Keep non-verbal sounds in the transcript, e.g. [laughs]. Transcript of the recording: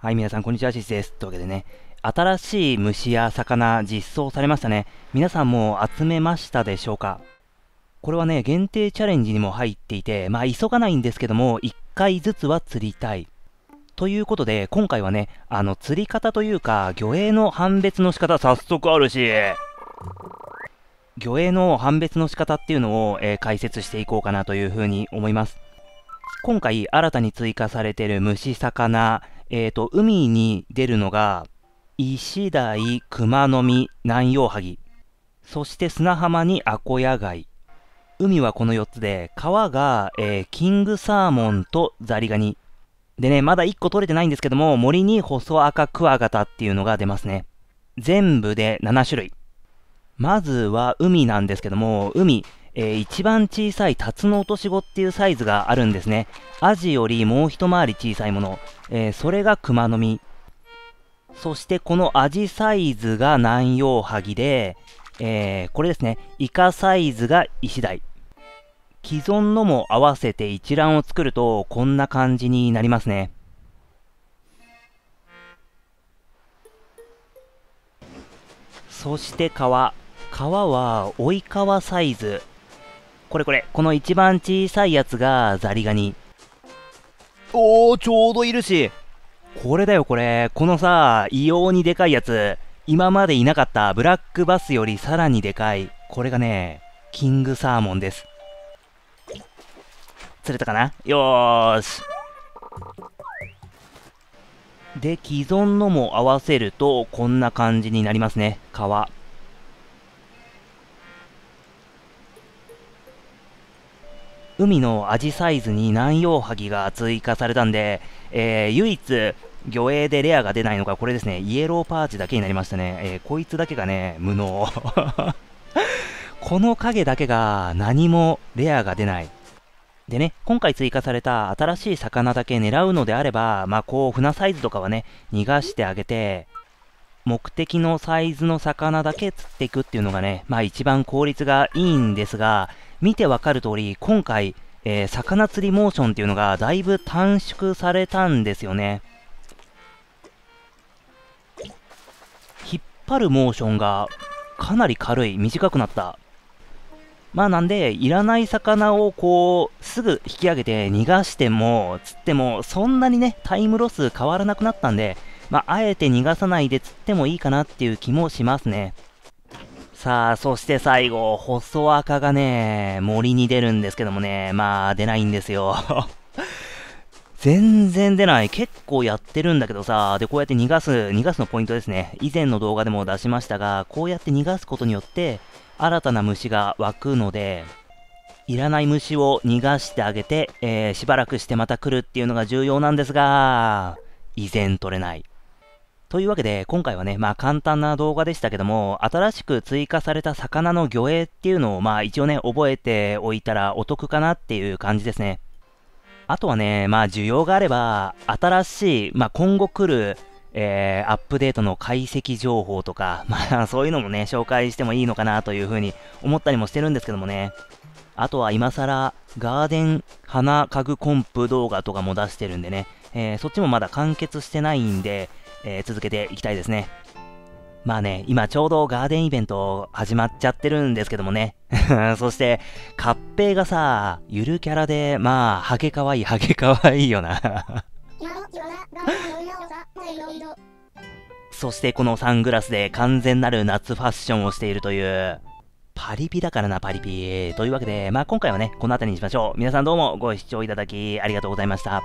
はい、皆さん、こんにちは、シスです。というわけでね、新しい虫や魚実装されましたね。皆さんも集めましたでしょうか？これはね、限定チャレンジにも入っていて、まあ、急がないんですけども、1回ずつは釣りたい。ということで、今回はね、あの、釣り方というか、魚影の判別の仕方、早速あるし、魚影の判別の仕方っていうのを、えー、解説していこうかなというふうに思います。今回新たに追加されている虫魚、えっ、ー、と、海に出るのが、石鯛、熊の実、南洋萩。そして砂浜にアコヤ貝。海はこの4つで、川が、えー、キングサーモンとザリガニ。でね、まだ1個取れてないんですけども、森に細赤クワガタっていうのが出ますね。全部で7種類。まずは海なんですけども、海、えー、一番小さいタツノオトシゴっていうサイズがあるんですね。アジよりもう一回り小さいもの。えー、それがクマノミ。そしてこのアジサイズが南洋ハギで、えー、これですね。イカサイズがイシダイ。既存のも合わせて一覧を作るとこんな感じになりますね。そして川。川は追い川サイズ。これこれ、この一番小さいやつがザリガニ。おー、ちょうどいるし。これだよ、これ。このさ、異様にでかいやつ。今までいなかったブラックバスよりさらにでかい。これがね、キングサーモンです。釣れたかな？よーし。で、既存のも合わせると、こんな感じになりますね。皮。海のアジサイズに南洋ハギが追加されたんで、えー、唯一、魚影でレアが出ないのがこれですね、イエローパーチだけになりましたね。えー、こいつだけがね、無能。[laughs] この影だけが何もレアが出ない。でね、今回追加された新しい魚だけ狙うのであれば、まあこう、船サイズとかはね、逃がしてあげて、目的のサイズの魚だけ釣っていくっていうのがね、まあ一番効率がいいんですが、見てわかる通り、今回、えー、魚釣りモーションっていうのがだいぶ短縮されたんですよね。引っ張るモーションがかなり軽い、短くなった。まあなんで、いらない魚をこう、すぐ引き上げて逃がしても、釣っても、そんなにね、タイムロス変わらなくなったんで、まあ、あえて逃がさないで釣ってもいいかなっていう気もしますね。さあ、そして最後、細赤がね、森に出るんですけどもね、まあ、出ないんですよ。[laughs] 全然出ない。結構やってるんだけどさ、で、こうやって逃がす、逃がすのポイントですね。以前の動画でも出しましたが、こうやって逃がすことによって、新たな虫が湧くので、いらない虫を逃がしてあげて、えー、しばらくしてまた来るっていうのが重要なんですが、依然取れない。というわけで、今回はね、まあ簡単な動画でしたけども、新しく追加された魚の魚影っていうのを、まあ一応ね、覚えておいたらお得かなっていう感じですね。あとはね、まあ需要があれば、新しい、まあ今後来る、えー、アップデートの解析情報とか、まあそういうのもね、紹介してもいいのかなというふうに思ったりもしてるんですけどもね。あとは今更、ガーデン花家具コンプ動画とかも出してるんでね、えー、そっちもまだ完結してないんで、えー、続けていきたいですね。まあね、今ちょうどガーデンイベント始まっちゃってるんですけどもね。[laughs] そして、カッペイがさ、ゆるキャラで、まあ、ハゲかわいい、ハゲかわいいよな [laughs] そしてこのサングラスで完全なる夏ファッションをしているという、パリピだからな、パリピ。というわけで、まあ今回はね、この辺りにしましょう。皆さんどうもご視聴いただきありがとうございました。